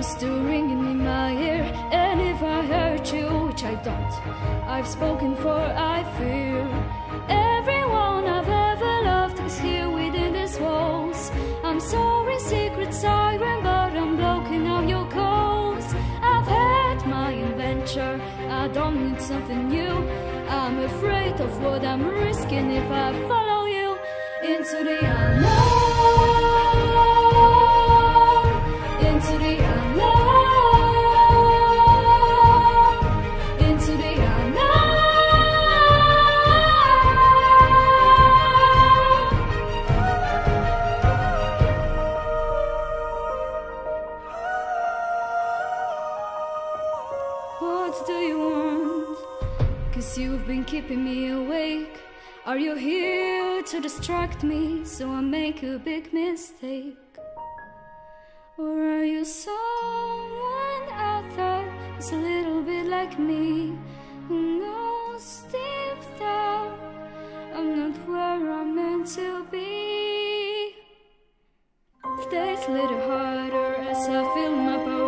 Just ringing in my ear. And if I hurt you, which I don't, I've spoken for I fear. Everyone I've ever loved is here within these walls. I'm sorry, secret siren, but I'm blocking out your calls. I've had my adventure, I don't need something new. I'm afraid of what I'm risking if I follow you into the unknown, What do you want? Cause you've been keeping me awake. Are you here to distract me so I make a big mistake? Or are you someone out there who's a little bit like me? Who knows deep down I'm not where I'm meant to be? Days little harder as I feel my power